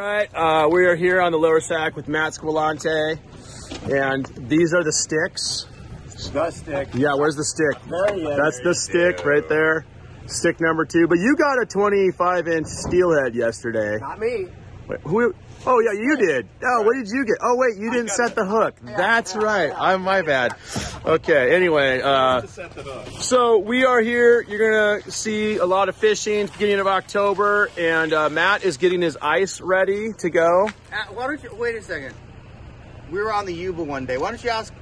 right, uh, we are here on the lower Sac with Mat Squillante, and these are the sticks. The stick. Yeah, where's the stick? There That's the stick right there. Stick number two. But you got a 25 inch steelhead yesterday. Not me. Wait, who? Oh yeah, you did. Oh, what did you get? Oh wait, you didn't set the hook. That's right. I'm my bad. Okay. Anyway, uh, so we are here. You're gonna see a lot of fishing beginning of October, and uh, Mat is getting his ice ready to go. Uh, why don't you wait a second? We were on the Yuba one day. Why don't you ask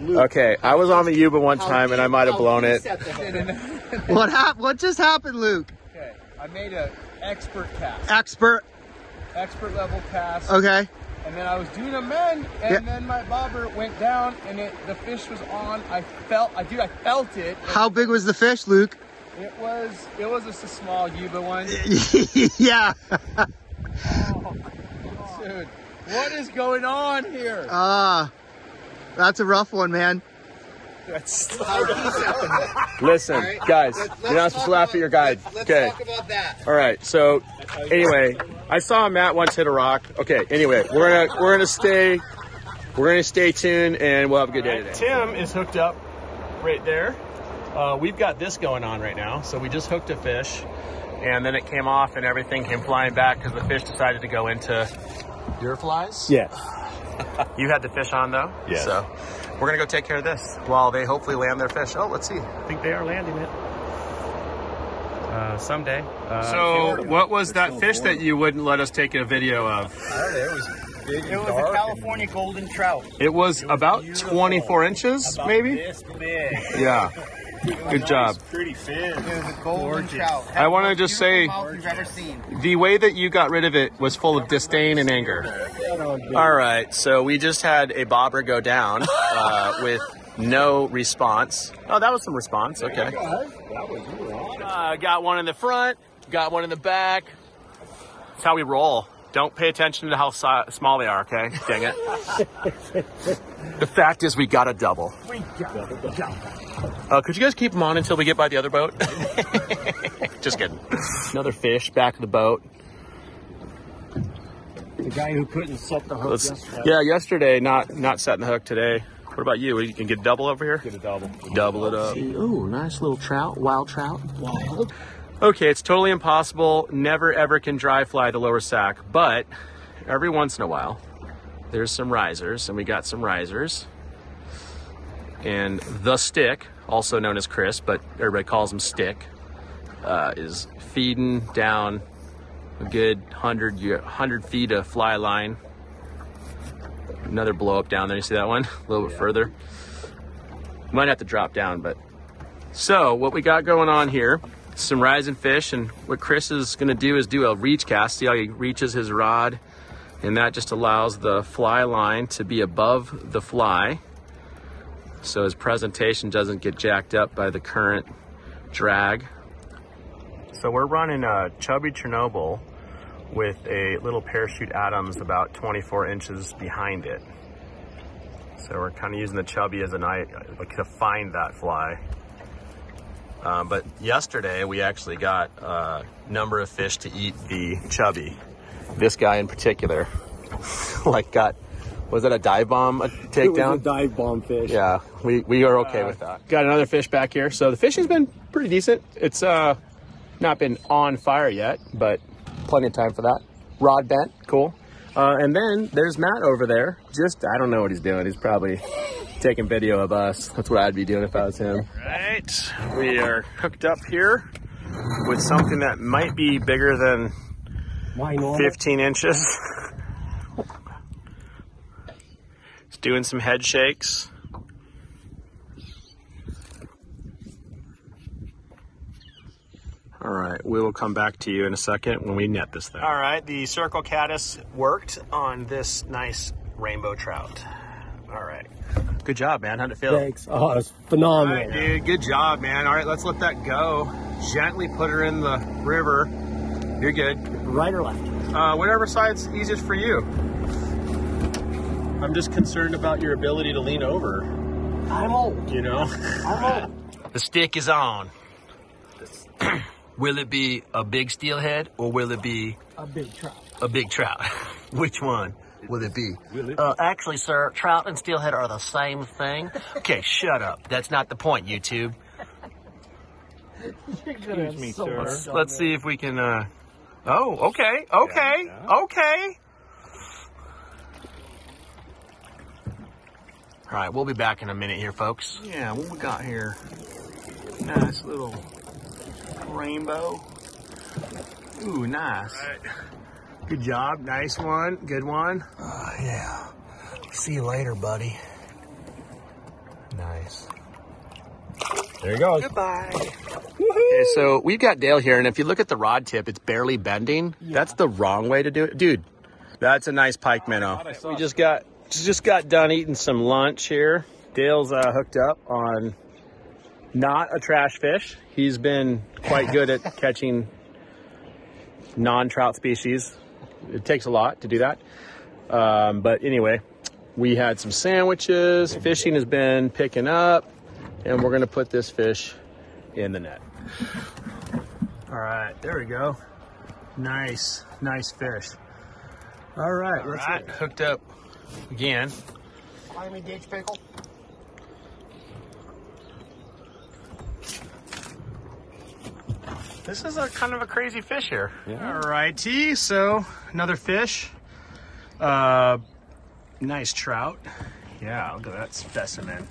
Luke? Okay, I was on the Yuba one how time, and I might have blown it. set the hook? What hap- What just happened, Luke? Okay, I made a expert cast, Expert. Expert level cast, Okay. and then I was doing a mend, and Yeah. then my bobber went down, and it the fish was on. I felt, I dude, I felt it. How big was the fish, Luke? It was, it was just a small Yuba one, yeah. dude. What is going on here? Ah, that's a rough one, man. That's Listen, All right, guys, let's- you're not supposed to laugh about- at your guide. Let's, let's Okay. talk about that. All right. So anyway, I saw Mat once hit a rock. Okay. Anyway, we're gonna we're gonna stay we're gonna stay tuned and we'll have a good day today. Tim is hooked up right there. Uh, we've got this going on right now. So we just hooked a fish, and then it came off, and everything came flying back because the fish decided to go into your flies. Yes. You had the fish on though. Yes. So we're gonna go take care of this while they hopefully land their fish. Oh, let's see. I think they are landing it. Uh, someday. so, what was that fish that you wouldn't let us take a video of? It was big It was a California golden trout. It was about 24 inches, maybe. This big. Yeah. Good job. Pretty fin. It was a golden trout. I want to just say Beautiful mouth you've ever seen. the way that you got rid of it was full of disdain and anger. All right, so we just had a bobber go down uh, with no response. Oh, that was some response. Okay. that was Uh, got one in the front, got one in the back. That's how we roll. Don't pay attention to how si- small they are, okay? Dang it. the fact is, we got a double. we got a double. Uh, could you guys keep them on until we get by the other boat? Just kidding. Another fish back of the boat. The guy who couldn't set the hook Let's, yesterday. yeah, yesterday, not not setting the hook today. What about you? You can get a double over here? Get a double. Double it up. Ooh, nice little trout, wild trout. Wild. Okay, it's totally impossible. Never ever can dry fly the lower Sac, but every once in a while, there's some risers, and we got some risers. And the stick, also known as Chris, but everybody calls him Stick, uh, is feeding down a good 100, y- 100 feet of fly line. Another blow up down there. You see that one? A little bit further. Might have to drop down, but so what we got going on here, some rising fish, and what Chris is gonna do is do a reach cast. See how he reaches his rod, and that just allows the fly line to be above the fly, so his presentation doesn't get jacked up by the current drag. So we're running a chubby Chernobyl with a little parachute Adams about 24 inches behind it. So we're kind of using the chubby as a eye like to find that fly. Um, but yesterday we actually got a number of fish to eat the chubby. This guy in particular, like got was that a dive bomb a It was a dive bomb fish. Yeah, we, we are okay with that. Got another fish back here. So the fishing's been pretty decent. It's uh not been on fire yet, but plenty of time for that. Rod bent, cool. Uh, and then there's Mat over there. Just I don't know what he's doing. He's probably taking video of us. That's what I'd be doing if I was him. Right, we are hooked up here with something that might be bigger than 15 inches. It's doing some head shakes. All right, we will come back to you in a second when we net this thing. All right, the circle caddis worked on this nice rainbow trout. All right, good job, man. How'd it feel? Thanks. Oh, it was phenomenal. right, dude, good job, man. All right, let's let that go. Gently put her in the river. You're good. Right or left? Uh, whatever side's easiest for you. I'm just concerned about your ability to lean over, I'm old. you know? I'm old. The stick is on. Will it be a big steelhead or will it be A big trout. a big trout. Which one will it be? Uh, actually, sir, trout and steelhead are the same thing. Okay, shut up. That's not the point, YouTube. Excuse me, sir. Let's, let's see if we can. Uh... Oh, okay, okay, okay. All right, we'll be back in a minute here, folks. Yeah, what we got here? Nice little rainbow. Ooh, nice. Good job. Nice one. Good one. Uh, yeah. See you later, buddy. Nice. There you go. Goodbye. Okay, so we've got Dale here, and if you look at the rod tip, it's barely bending. That's the wrong way to do it, dude. That's a nice pike minnow. We just got just got done eating some lunch here. Dale's uh, hooked up on not a trash fish. He's been quite good at catching non-trout species. It takes a lot to do that. Um, but anyway, we had some sandwiches. Fishing has been picking up, and we're gonna put this fish in the net. All right, there we go. Nice, nice fish. All right, let's hooked up again. Find me ditch pickle. This is a kind of a crazy fish here. All righty, so another fish. Uh, nice trout. Yeah, look at that specimen.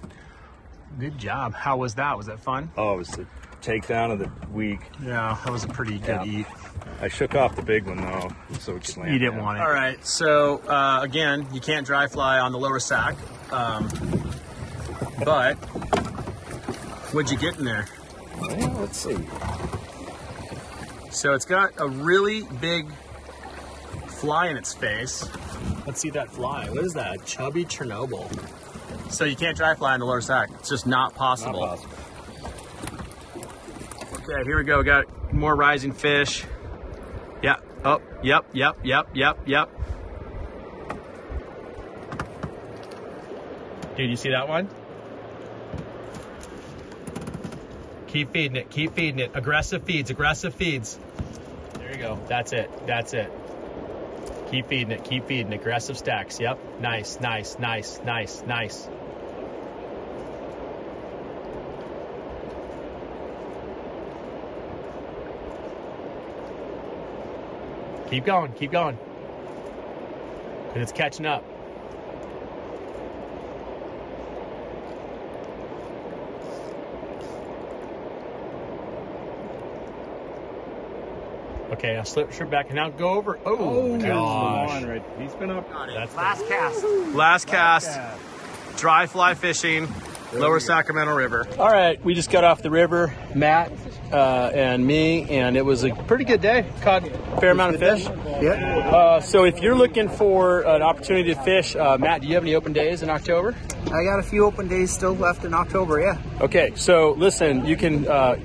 Good job. How was that? Was that fun? Oh, it was the takedown of the week. Yeah, that was a pretty good Yeah. eat. I shook off the big one though, so it could land You didn't down. want it. All right, so uh, again, you can't dry fly on the lower Sac. Um, but what'd you get in there? Well, let's see. So it's got a really big fly in its face. Let's see that fly. What is that? A chubby Chernobyl. So you can't dry fly on the lower Sac. It's just not Not possible. possible. Okay, here we go. We Got more rising fish. Yeah. Oh, yep, yep, yep, yep, yep. Dude, you see that one? Keep feeding it. Keep feeding it. Aggressive feeds. Aggressive feeds. There you go. That's it. That's it. Keep feeding it. Keep feeding. Aggressive stacks. Yep. Nice, nice, nice, nice, nice. Keep going. Keep going. And it's catching up. Okay, I'll slip strip back and now go over. Oh, There's the gosh. one right. He's been up. That's Last cast. Last cast, dry fly fishing, lower Sacramento River. All right, we just got off the river, Mat uh, and me, and it was a pretty good day. Caught a fair amount of fish. Yep. Uh, so if you're looking for an opportunity to fish, uh, Mat, do you have any open days in October? I got a few open days still left in October, yeah. Okay, so listen, you can uh,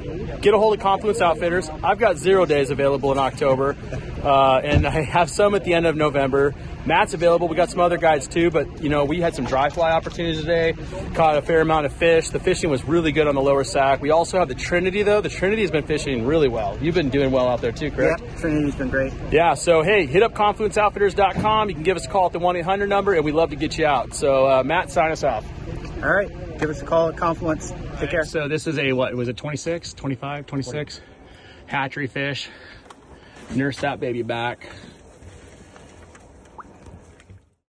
get a hold of Confluence Outfitters. I've got zero days available in October, uh, and I have some at the end of November. Mat's available. We got some other guides too, but you know we had some dry fly opportunities today. Caught a fair amount of fish. The fishing was really good on the lower Sac. We also have the Trinity though. The Trinity has been fishing really well. You've been doing well out there too, correct? Yep, Trinity's been great. Yeah, so hey, hit up confluenceoutfitters.com. You can give us a call at the 1 800 number, and we'd love to get you out. So, uh, Mat, sign us off. All right, give us a call at Confluence. Take care. So, this is a what? Was it 26, 25, 26? Hatchery fish. Nurse that baby back.